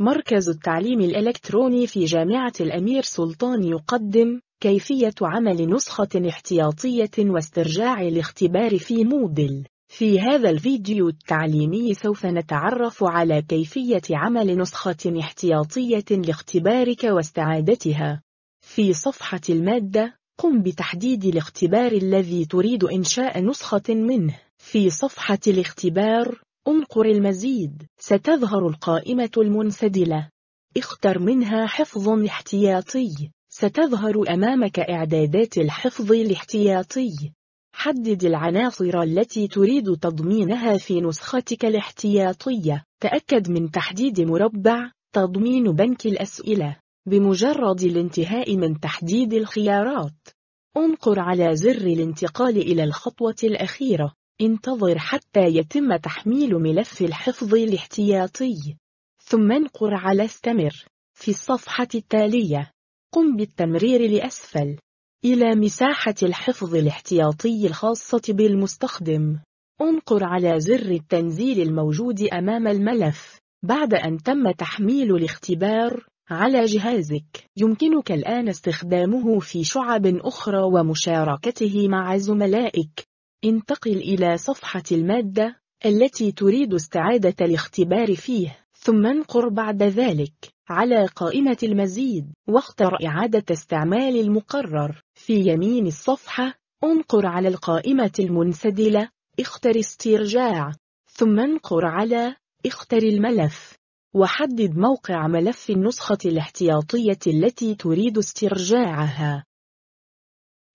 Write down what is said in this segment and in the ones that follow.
مركز التعليم الإلكتروني في جامعة الأمير سلطان يقدم كيفية عمل نسخة احتياطية واسترجاع الاختبار في مودل. في هذا الفيديو التعليمي سوف نتعرف على كيفية عمل نسخة احتياطية لاختبارك واستعادتها. في صفحة المادة، قم بتحديد الاختبار الذي تريد إنشاء نسخة منه. في صفحة الاختبار، انقر المزيد ستظهر القائمة المنسدلة. اختر منها حفظ احتياطي ستظهر أمامك إعدادات الحفظ الاحتياطي. حدد العناصر التي تريد تضمينها في نسختك الاحتياطية. تأكد من تحديد مربع تضمين بنك الأسئلة. بمجرد الانتهاء من تحديد الخيارات. انقر على زر الانتقال إلى الخطوة الأخيرة. انتظر حتى يتم تحميل ملف الحفظ الاحتياطي. ثم انقر على استمر. في الصفحة التالية. قم بالتمرير لأسفل إلى مساحة الحفظ الاحتياطي الخاصة بالمستخدم. انقر على زر التنزيل الموجود أمام الملف. بعد أن تم تحميل الاختبار على جهازك. يمكنك الآن استخدامه في شعب أخرى ومشاركته مع زملائك. انتقل إلى صفحة المادة التي تريد استعادة الاختبار فيه ثم انقر بعد ذلك على قائمة المزيد واختر إعادة استعمال المقرر. في يمين الصفحة انقر على القائمة المنسدلة اختر استرجاع ثم انقر على اختر الملف. وحدد موقع ملف النسخة الاحتياطية التي تريد استرجاعها.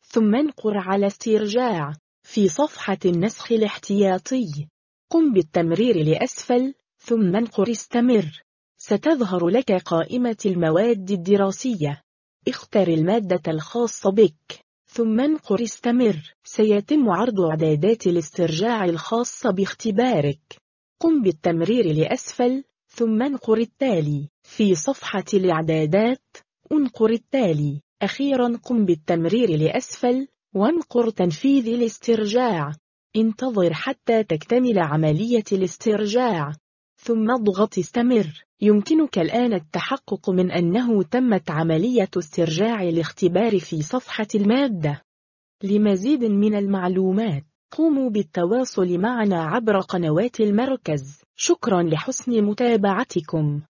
ثم انقر على استرجاع. في صفحة النسخ الاحتياطي. قم بالتمرير لأسفل ثم انقر. استمر. ستظهر لك قائمة المواد الدراسية. اختر المادة الخاصة بك. ثم انقر. استمر. سيتم عرض إعدادات الاسترجاع الخاصة باختبارك. قم بالتمرير لأسفل ثم انقر. التالي. في صفحة الإعدادات انقر. التالي. أخيرا قم بالتمرير لأسفل وانقر تنفيذ الاسترجاع. انتظر حتى تكتمل عملية الاسترجاع. ثم اضغط استمر. يمكنك الآن التحقق من أنه تمت عملية استرجاع الاختبار في صفحة المادة. لمزيد من المعلومات قوموا بالتواصل معنا عبر قنوات المركز. شكرا لحسن متابعتكم.